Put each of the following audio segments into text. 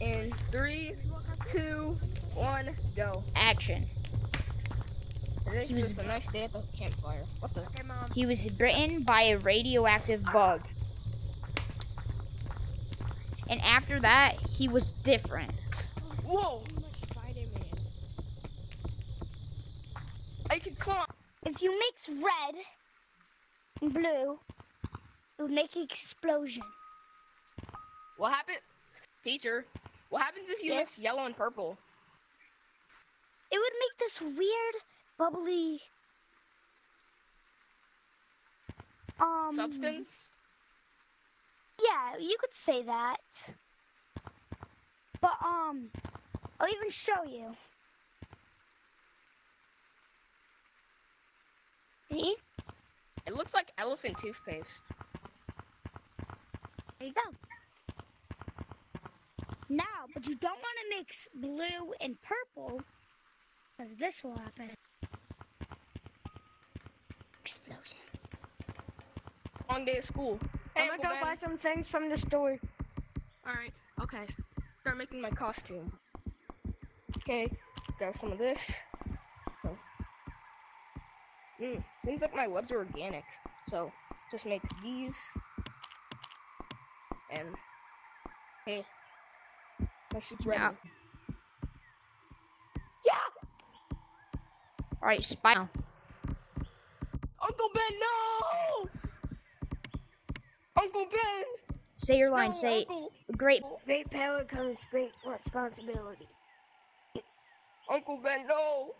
In three, two, one, go. Action. This He was- was a nice day at the campfire. What the? Okay, mom. He was bitten by a radioactive bug. And after that, he was different. Whoa! I can climb. If you mix red and blue, it would make an explosion. What happened, teacher? What happens if you mix yellow and purple? It would make this weird, bubbly um Substance? Yeah, you could say that. But um, I'll even show you. See? It looks like elephant toothpaste. There you go. Now, but you don't want to mix blue and purple, because this will happen. Explosion. Long day of school. Hey, I'm gonna well go buy some things from the store. Alright, okay. Start making my costume. Okay, let's grab some of this. Oh. Mm, seems like my webs are organic. So, just make these. And, hey, my suit's ready. Yeah. Yeah! Alright, Spy. Uncle Ben, no! Uncle Ben! Say your line. no, Say, Uncle, great. Great power comes great responsibility. Uncle Ben, no!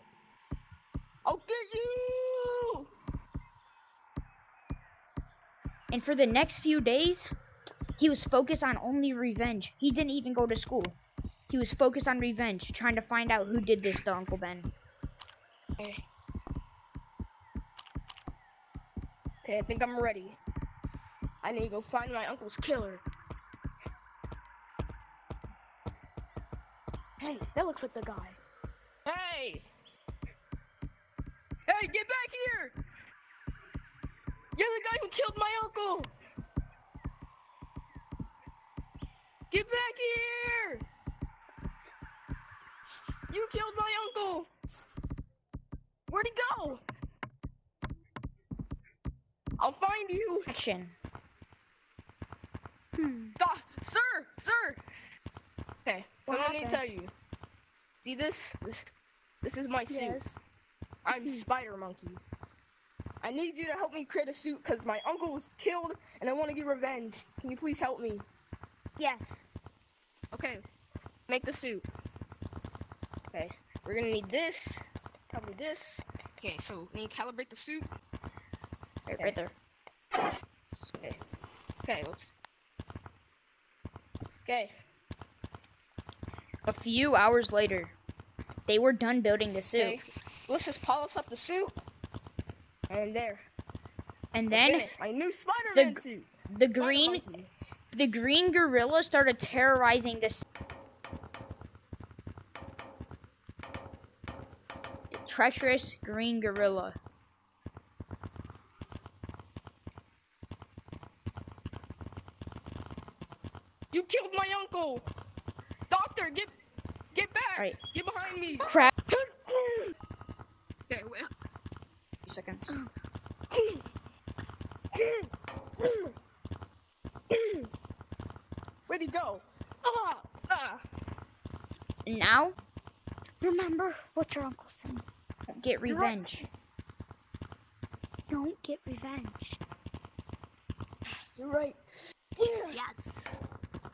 I'll get you! And for the next few days, he was focused on only revenge. He didn't even go to school. He was focused on revenge, trying to find out who did this to Uncle Ben. Okay. Okay, I think I'm ready. I need to go find my uncle's killer. Hey, that looks like the guy. Hey! Hey, get back here! You're the guy who killed my uncle! Get back here! You killed my uncle! Where'd he go? I'll find you! Action. Hmm. Sir, sir. Okay, so What I need to happened? tell you. See this? This, this is my suit. Yes. I'm Spider Monkey. I need you to help me create a suit because my uncle was killed and I want to get revenge. Can you please help me? Yes. Okay, make the suit. Okay, we're gonna need this, probably this. Okay, so we need to calibrate the suit. Right, right there. Okay, okay, let's. Okay, A few hours later, they were done building the suit. okay. Let's just polish up the suit. And there. And then Finished. my new Spider-Man g- suit. the green the green gorilla started terrorizing the s- the treacherous green gorilla. You killed my uncle. Doctor, get get back. Right. Get behind me. Crap. Okay, well, Few seconds. where'd he go? Ah, ah. Now, Remember what your uncle said. Get revenge. Don't get revenge. You're right. Yes.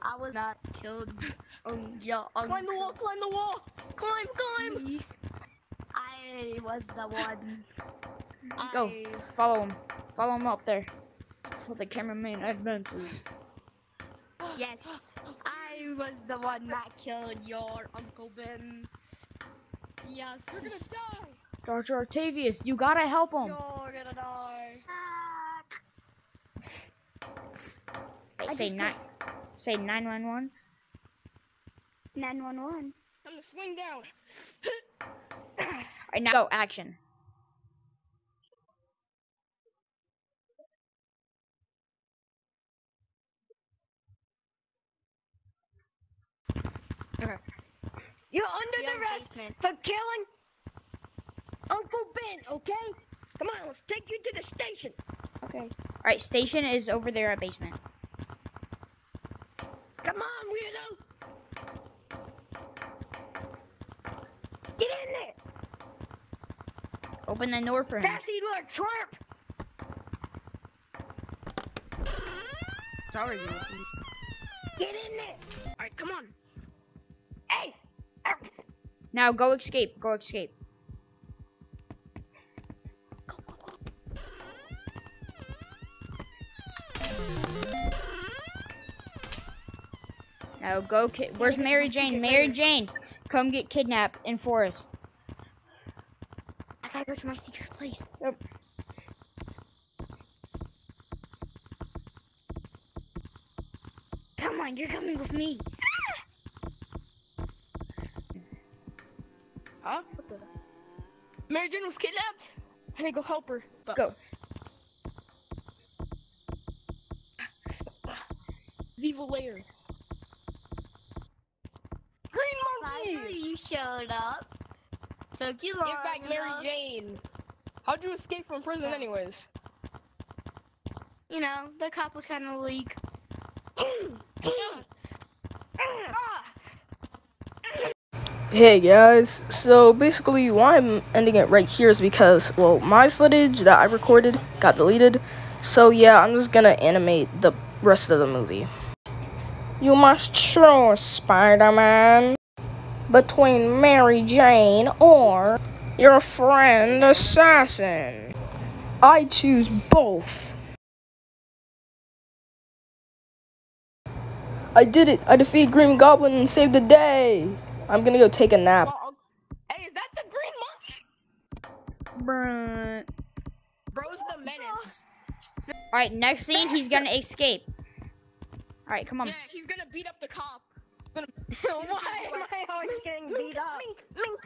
I was not killed. Um, your Climb the wall. Climb the wall. Climb, climb. I was the one. Go. I, Follow him. Follow him up there. While the cameraman advances. yes. I was the one that killed your Uncle Ben. Yes. You're gonna die. Dr. Octavius, you gotta help him. You're gonna die. Hey, I say nine. Say nine one one. 911. I'm gonna swing down. Alright, now go. Action. You're under Yeah, the arrest basement. for killing Uncle Ben, okay? Come on, let's take you to the station. Okay. All right, station is over there at basement. Come on, weirdo. Get in there. Open the door for him. Passy Lord Trump. Sorry, you. Get in there. All right, come on. Hey. Uh, now go escape. Go escape. Now go. Ki- Where's Mary Jane? Mary Jane, come get kidnapped in forest. I gotta go to my secret place. Yep. Come on, you're coming with me. Huh? What the? Mary Jane was kidnapped. I need to go help her. But Go. evil layer. Green you showed up. Took you long Get back, Mary. Jane. How'd you escape from prison, anyways? You know, the cop was kind of weak. Hey guys, so basically why I'm ending it right here is because, well, my footage that I recorded got deleted. So yeah, I'm just gonna animate the rest of the movie. You must choose, Spider-Man, between Mary Jane or your friend Assassin. I choose both. I did it! I defeated Green Goblin and saved the day! I'm gonna go take a nap. Hey, is that the green monkey? Bruh. Bro's the menace. All right, next scene, he's gonna escape. All right, come on. Yeah, he's gonna beat up the cop. Gonna- Why am I always getting beat up? Mink, mink,